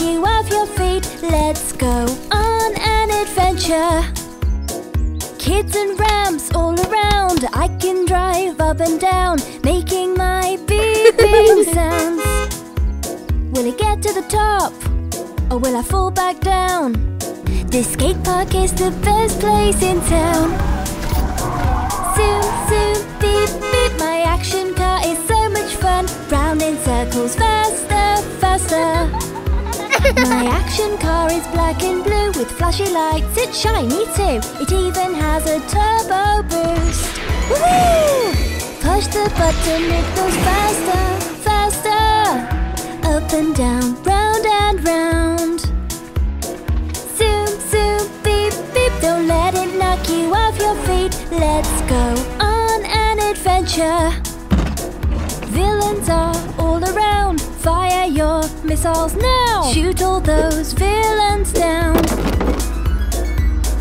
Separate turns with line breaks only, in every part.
you off your feet. Let's go on an adventure. Kids and ramps all around. I can drive up and down, making my beeping sounds. Will I get to the top? Or will I fall back down? This skate park is the best place in town. Zoom, zoom, beep, beep. My action car is so much fun. Round in circles, faster, faster. My action car is black and blue with flashy lights. It's shiny too. It even has a turbo boost. Woohoo! Push the button, it goes faster, faster. Up and down, round and round. Zoom, zoom, beep, beep. Don't let it knock you off your feet. Let's go on an adventure. Villains are all around. Fire your missiles now. Shoot all those villains down.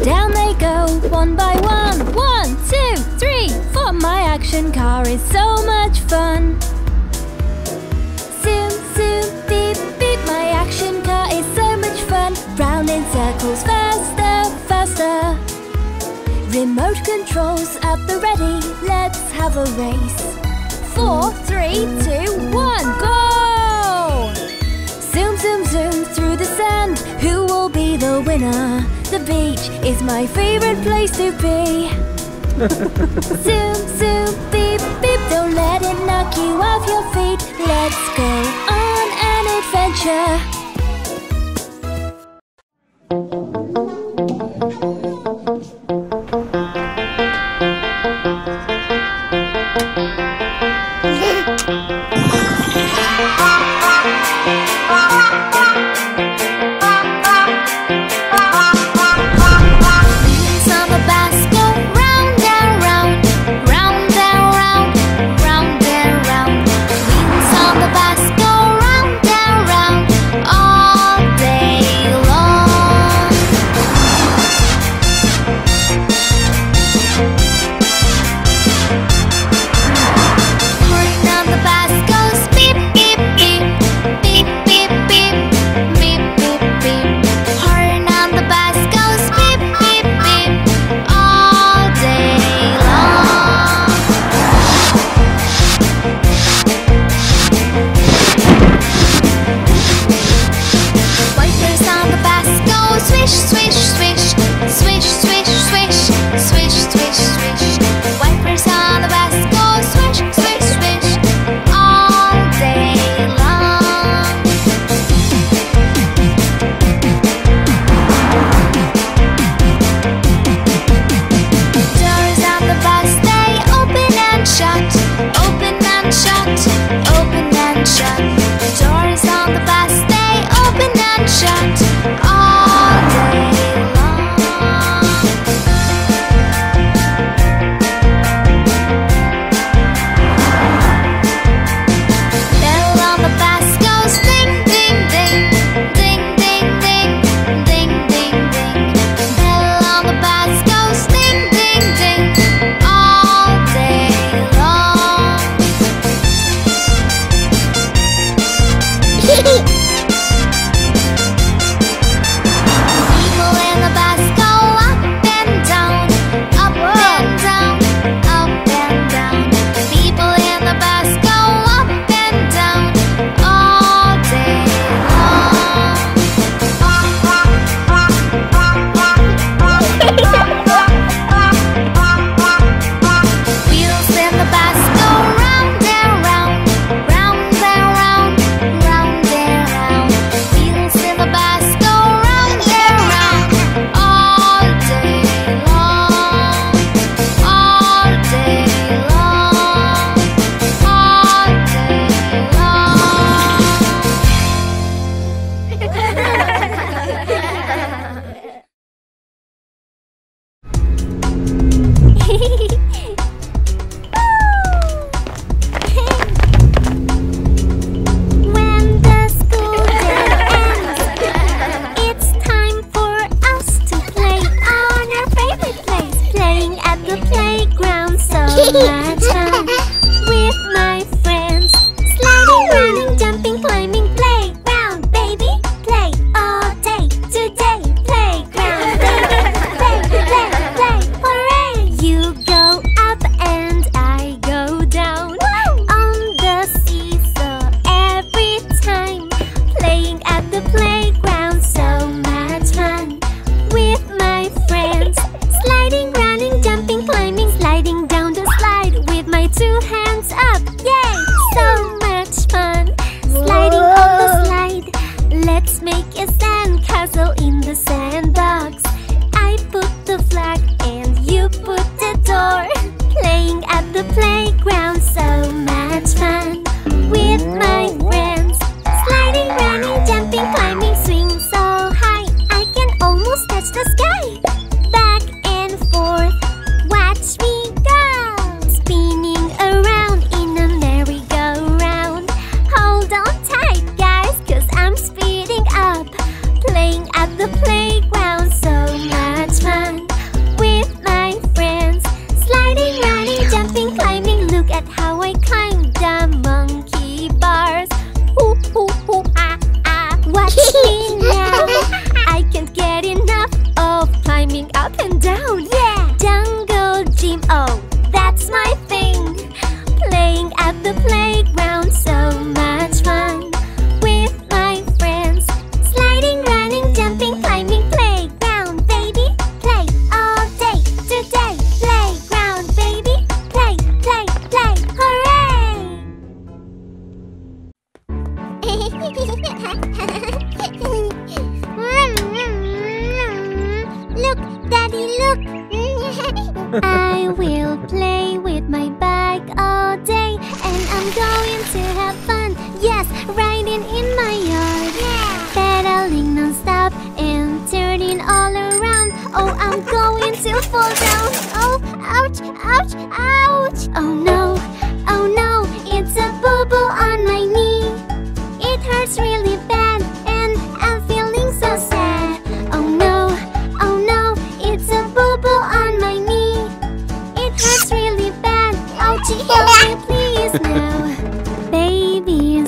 Down they go, one by one. One, two, three, four. My action car is so much fun. Zoom, zoom, beep, beep. My action car is so much fun. Round in circles, faster, faster. Remote controls at the ready. Let's have a race. Four, three, two, one, go! Will be the winner? The beach is my favorite place to be. zoom, zoom, beep, beep. Don't let it knock you off your feet. Let's go on an adventure.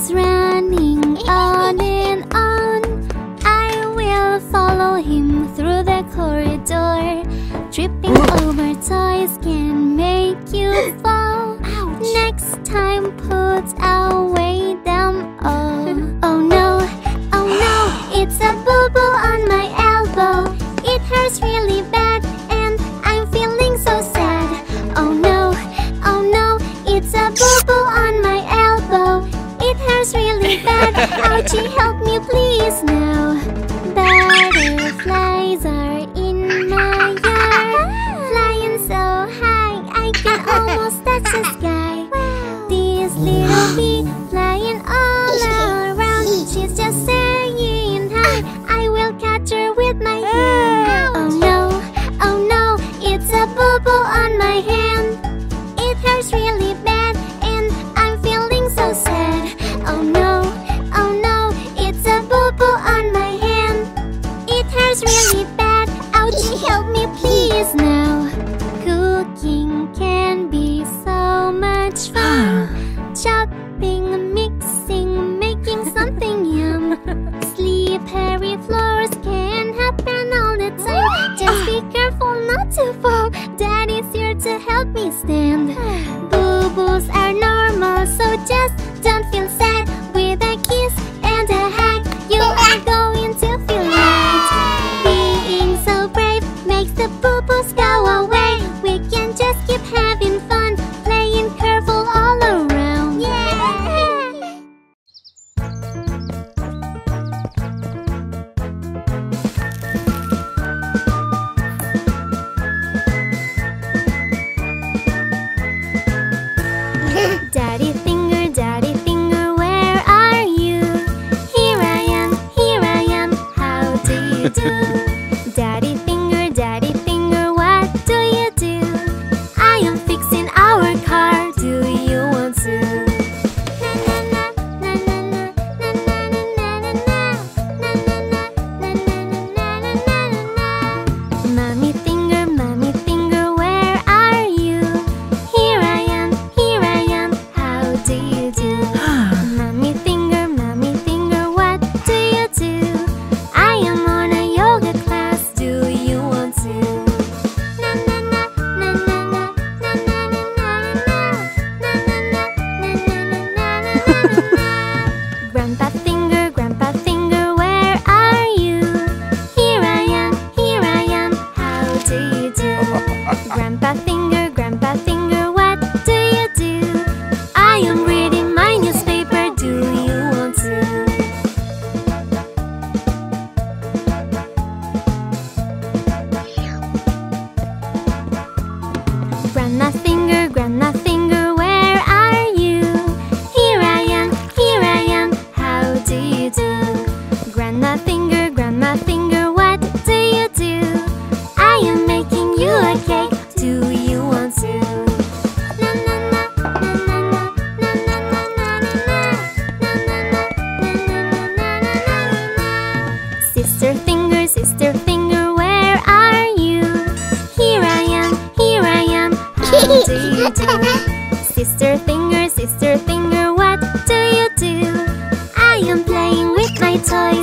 keeps running on and on. I will follow him through the corridor. Tripping over toys can make you Archie, help me please now.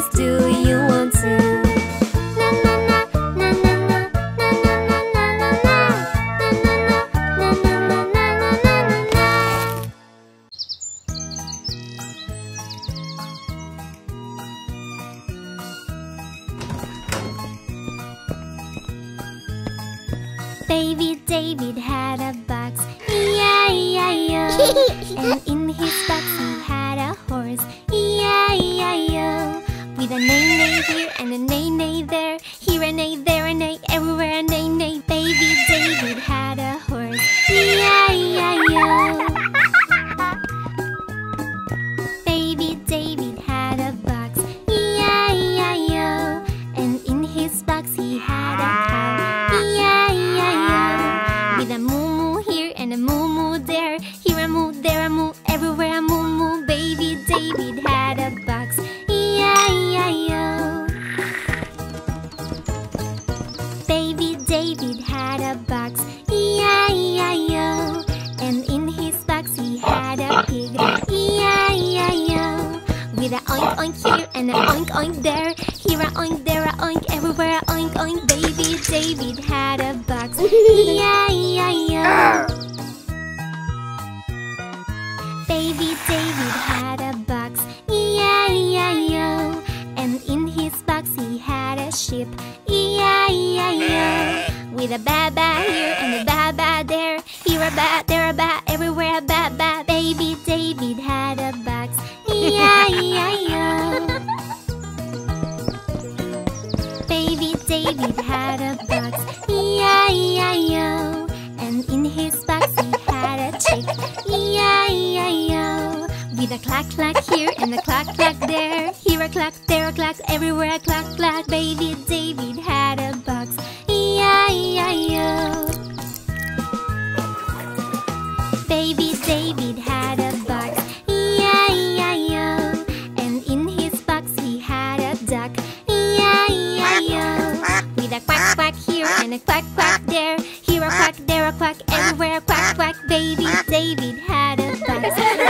please do oink oink here and a oink oink there, here a oink, there a oink, everywhere a oink oink. Baby David had a box, E-I-E-I-O. Baby David had a box, E-I-E-I-O. And in his box he had a sheep, yeah. With a ba ba here and a ba ba there, here a ba, there a ba, everywhere a ba ba. Baby David had a box, E-I-E-I-O. Baby David had a box, E-I-E-I-O. And in his box he had a chick, E-I-E-I-O. With a clack clack here and a clack clack there, here a clack, there a clack, everywhere a clack clack. Baby David had a box, E-I-E-I-O. Baby David and a quack quack there, here a quack, there a quack, everywhere a quack quack. Baby David had a box,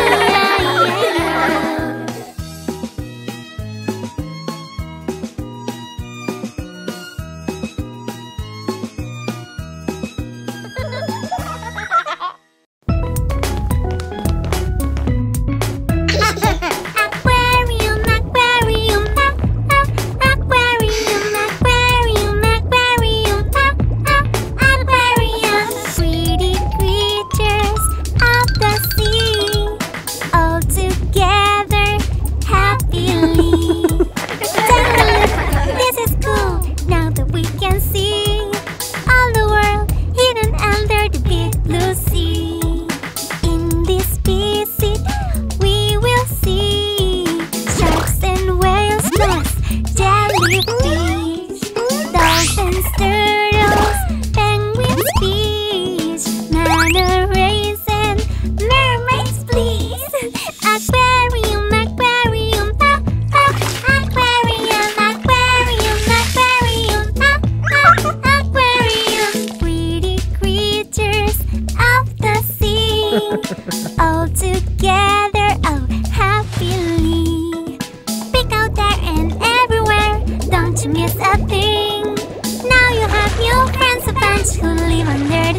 a bunch who live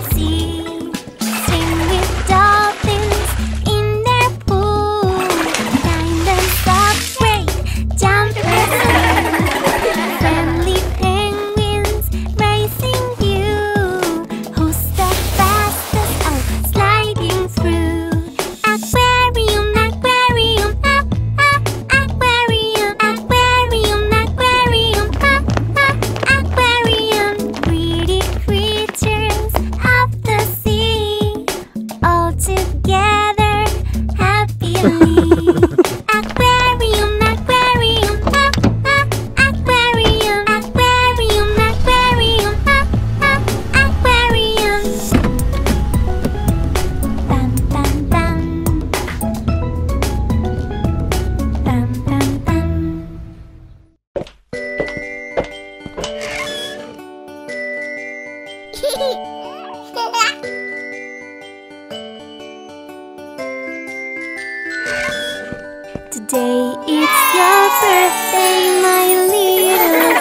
Today it's your birthday, my little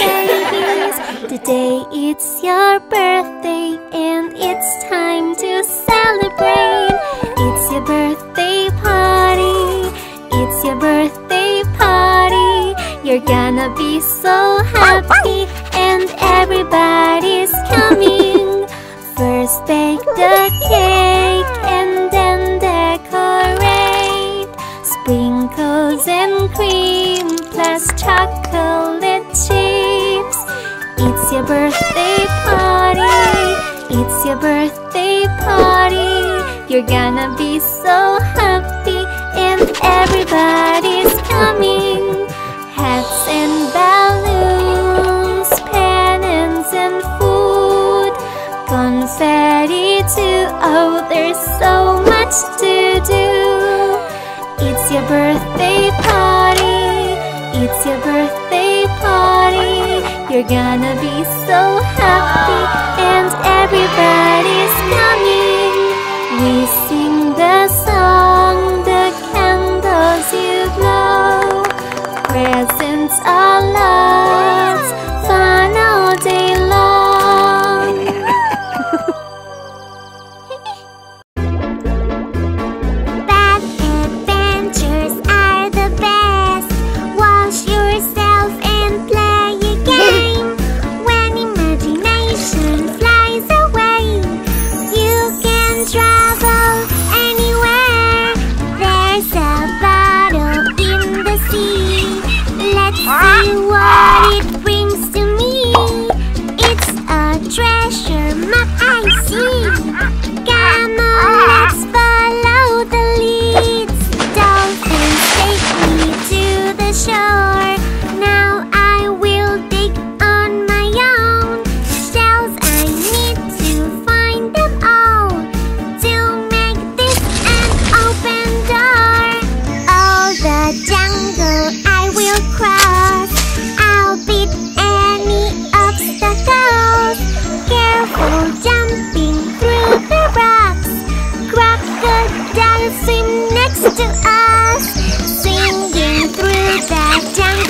babies. Today it's your birthday, and it's time to celebrate. It's your birthday party. It's your birthday party. You're gonna be so happy, and everybody's coming.
First, bake the cake. You're gonna be so happy and everybody's coming. Hats and balloons, pennants and food Confetti too, oh there's so much to do. It's your birthday party, it's your birthday party. You're gonna be so happy and everybody's coming. We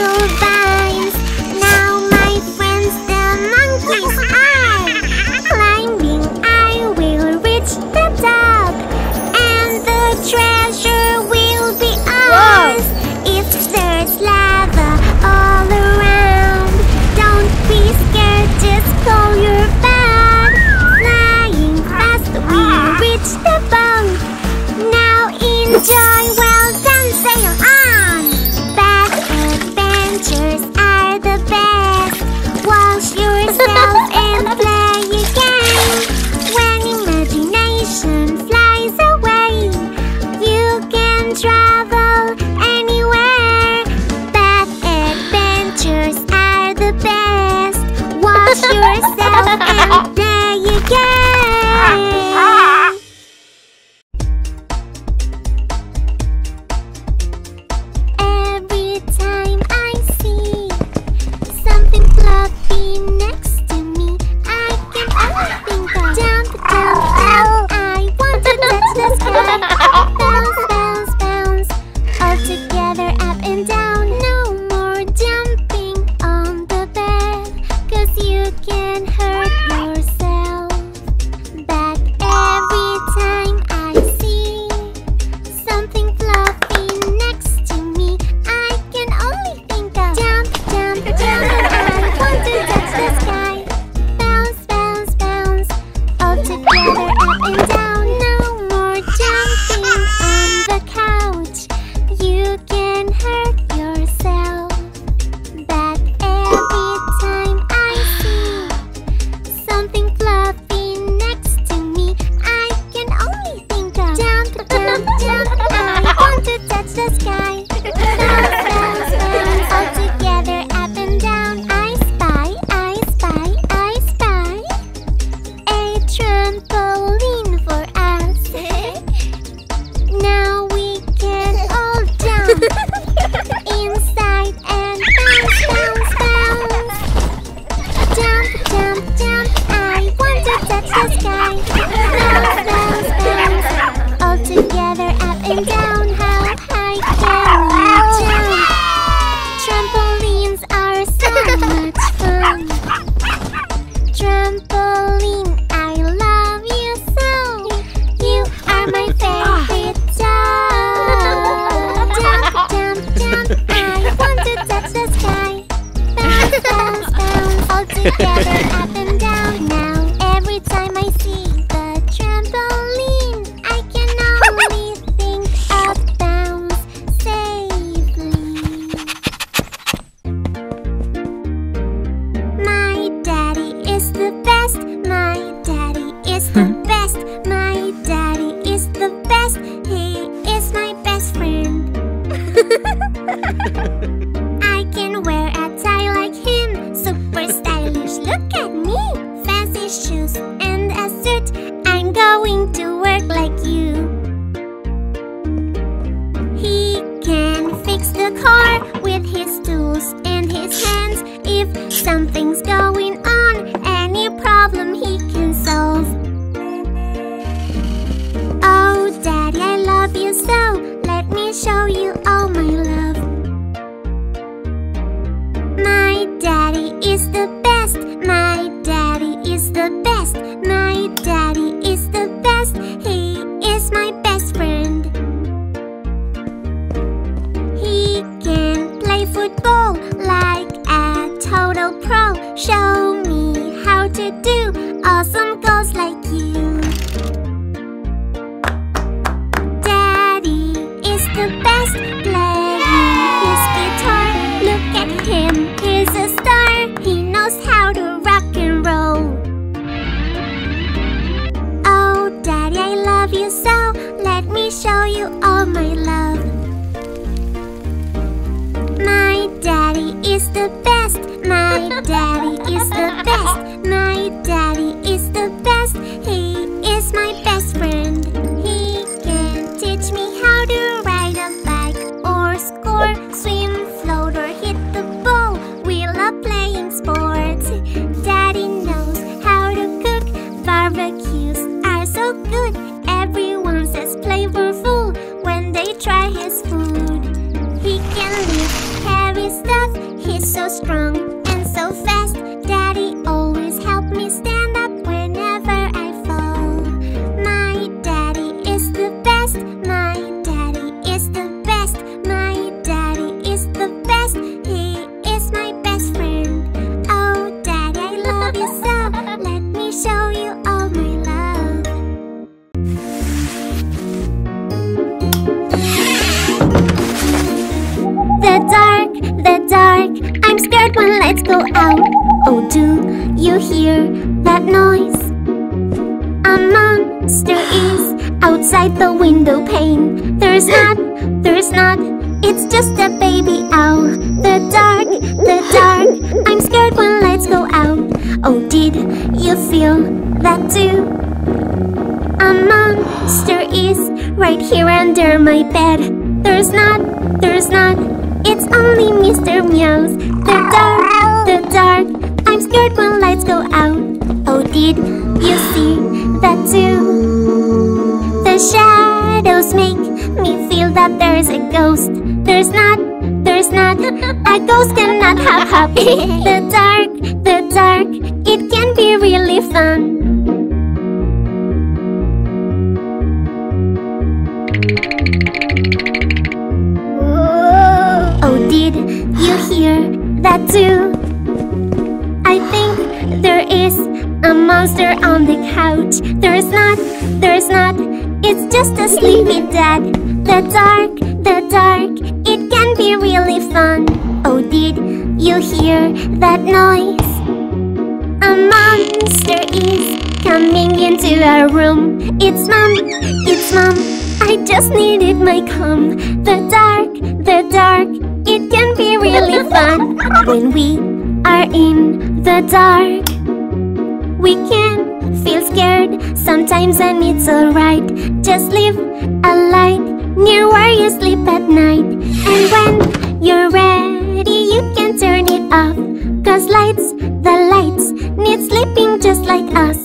goes by. so
strong and so fast. There's not, there's not, it's just a baby owl. The dark, the dark, I'm scared when lights go out. Oh, did you feel that too? A monster is right here under my bed. There's not, there's not, it's only Mr. Meows. there's not A ghost cannot have happy The dark, the dark It can be really fun. Oh, did you hear that too? I think there is a monster on the couch. There's not, there's not. It's just a sleepy dad. The dark, the dark can be really fun. Oh, did you hear that noise? A monster is coming into our room. It's mom, it's mom I just needed my cum. The dark, the dark It can be really fun. When we are in the dark We can feel scared. Sometimes and it's alright. Just leave a light near where you sleep at night. And when you're ready, you can turn it off. Cause lights, the lights, need sleeping just like us.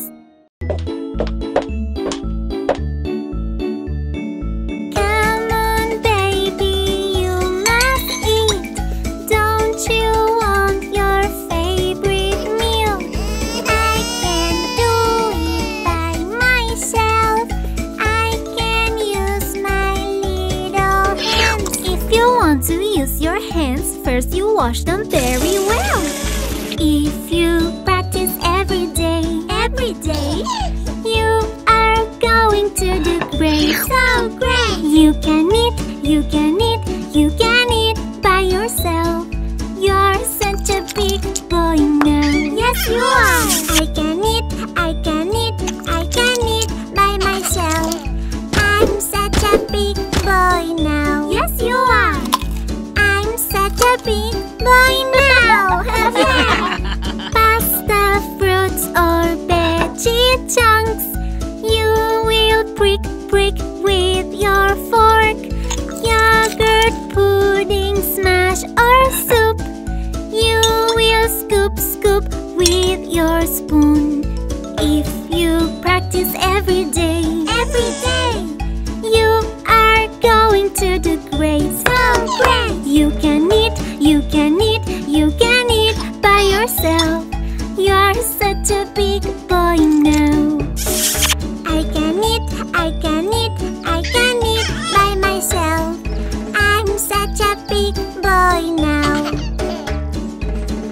You can eat, you can eat by yourself. You are such a big boy now. I can eat, I can eat, I can eat by myself. I'm such a big boy now.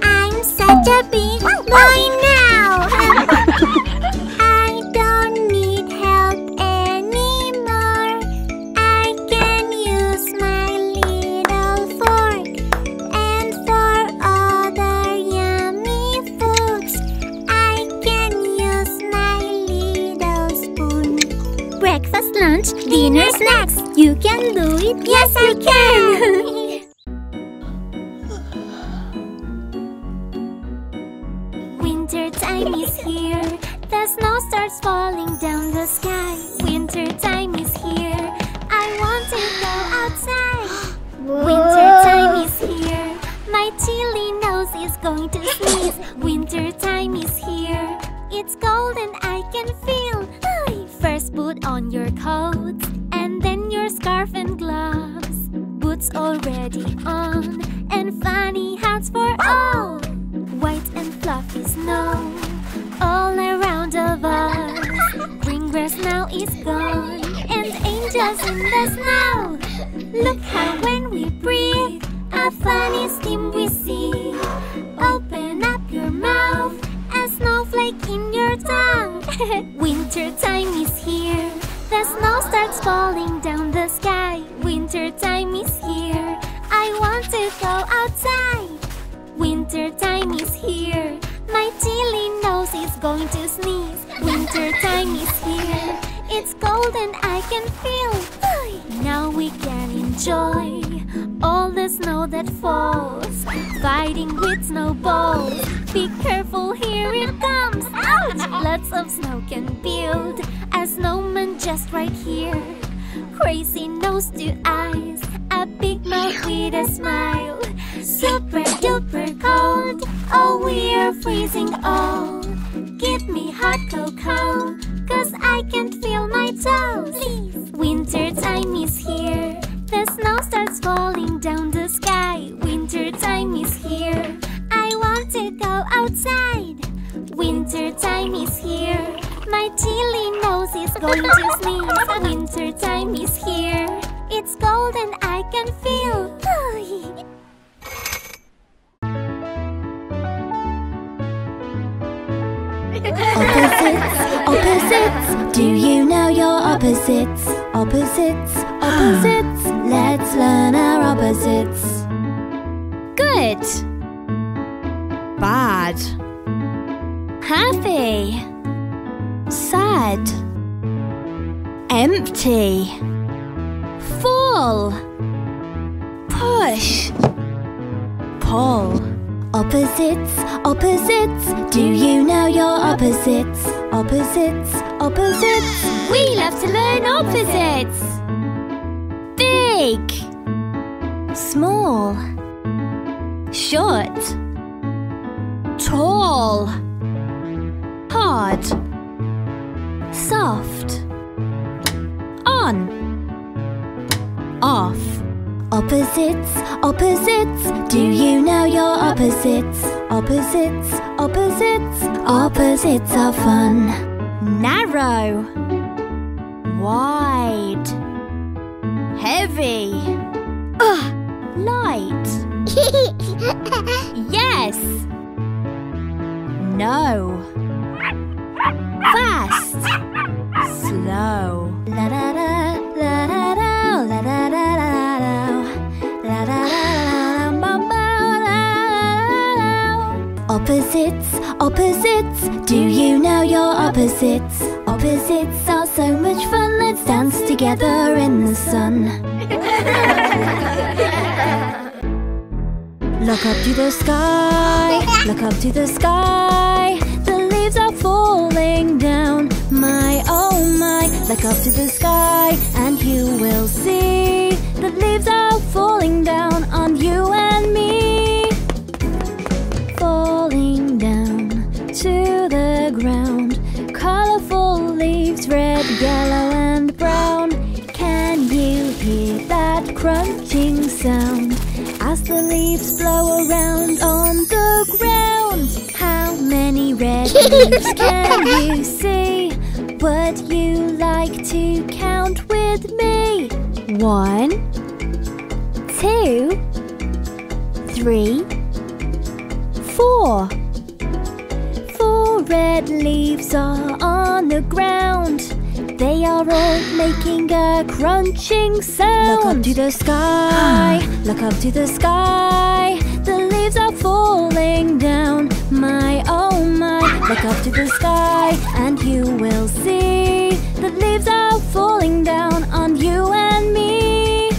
I'm such a big boy now. You can do it. Yes, I can. and funny hats for all. White and fluffy snow all around of us. Green grass now is gone and angels in the snow. Look how when we breathe, a funny steam we see. Open up your mouth, a snowflake in your tongue. Winter time is here. The snow starts falling down the sky. Winter time is here. I want to go outside. Winter time is here. My chilly nose is going to sneeze. Winter time is here. It's cold and I can feel. Now we can enjoy all the snow that falls. Fighting with snowballs. Be careful, here it comes. Ouch! Lots of snow can build a snowman just right here. Crazy nose to eyes, big mouth with a smile. Super duper cold, oh we're freezing all. Give me hot cocoa, cause I can't feel my toes. Please. Winter time is here, the snow starts falling down the sky. Winter time is here, I want to go outside. Winter time is here. My chilly nose is going to sneeze. Winter time is here. It's cold and I can feel.
Opposites, opposites. Do you know your opposites? Opposites, opposites. Let's learn our opposites. Good.
Bad.
Happy. Sad. Empty. Full. Push. Pull. Opposites, opposites. Do you know your opposites? Opposites, opposites. We love to learn opposites. Big. Small. Short. Tall. Hard. Soft. On. Off. Opposites, opposites. Do you know your opposites? Opposites, opposites. Opposites are fun. Narrow. Wide. Heavy. Ugh. Light. Yes. No. Fast. Slow. La da da la da da la da Opposites, opposites. Do you know your opposites? Opposites are so much fun. Let's dance together in the sun. Look up to the sky, look up to the sky. The leaves are falling down, my oh my. Look up to the sky, and you will see the leaves are falling down on you and me. to the ground. Colorful leaves, red, yellow, and brown. Can you hear that crunching sound? As the leaves blow around on the ground. How many red leaves can you see? Would you like to count with me? One, two, three, red leaves are on the ground. They are all making a crunching sound. Look up to the sky, look up to the sky. The leaves are falling down. My oh my, look up to the sky and you will see the leaves are falling down on you and me.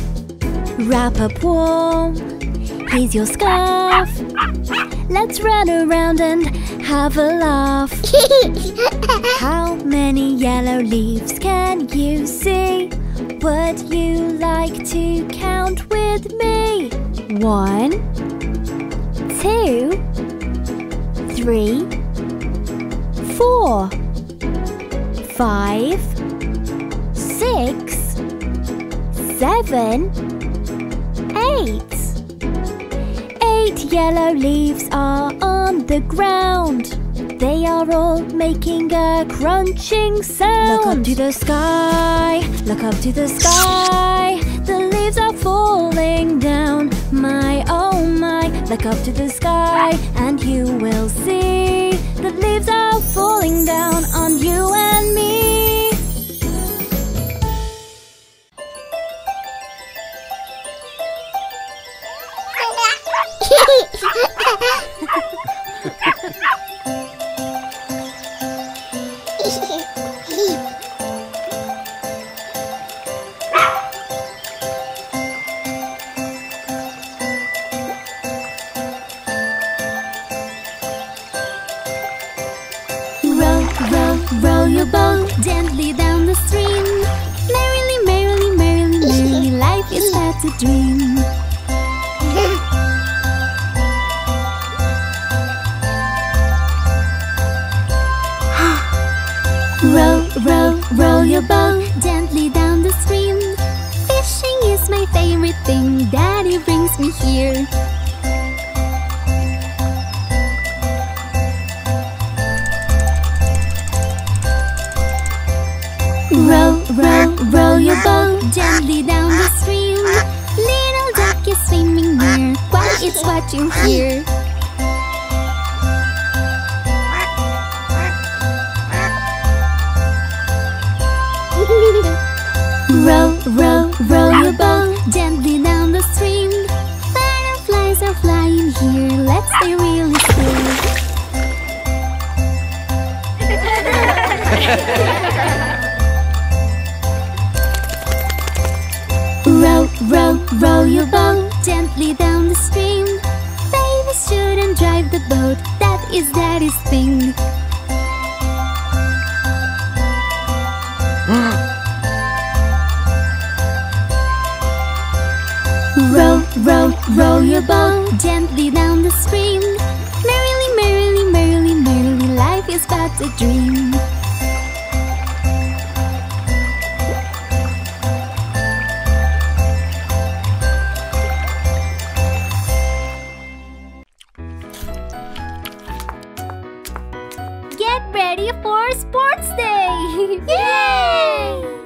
Wrap up warm, here's your scarf. Let's run around and have a laugh. How many yellow leaves can you see? Would you like to count with me? One, two, three, four, five, six, seven, Eight yellow leaves are on the ground. They are all making a crunching sound. Look up to the sky, look up to the sky. The leaves are falling down. My oh my, look up to the sky and you will see the leaves are falling down on you and me.
Gently down the stream. Little duck is swimming near, quiet it's what you hear. Row, row, row your boat gently down the stream. Fireflies are flying here, let's stay really still. row boat gently down the stream. Baby shouldn't drive the boat, that is daddy's thing. row, row, row your boat gently down the stream. Merrily, merrily, merrily, merrily, life is but a dream. Ready for Sports Day! Yay!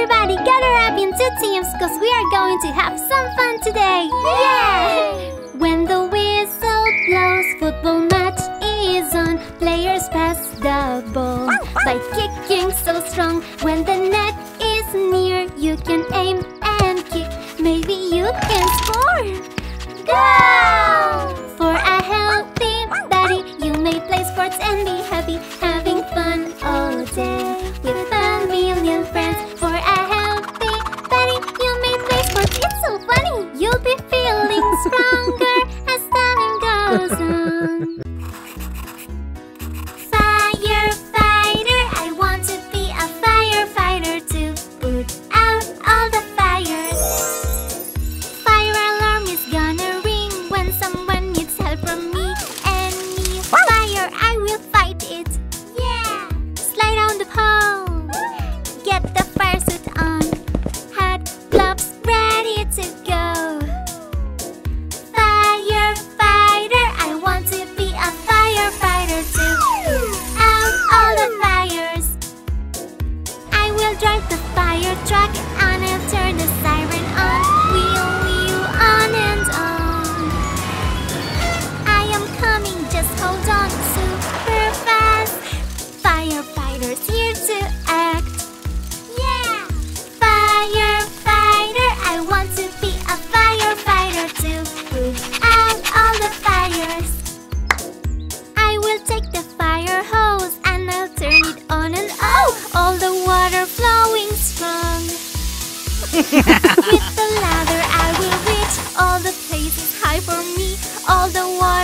Everybody gather up into two teams cause we are going to have some fun today! Yeah! When the whistle blows, football match is on Players pass the ball by kicking so strong When the net is near, you can aim and kick Maybe you can score! Go! For a healthy body, you may play sports and be happy Having fun track and I'll turn the With the ladder I will reach all the places high for me, all the water.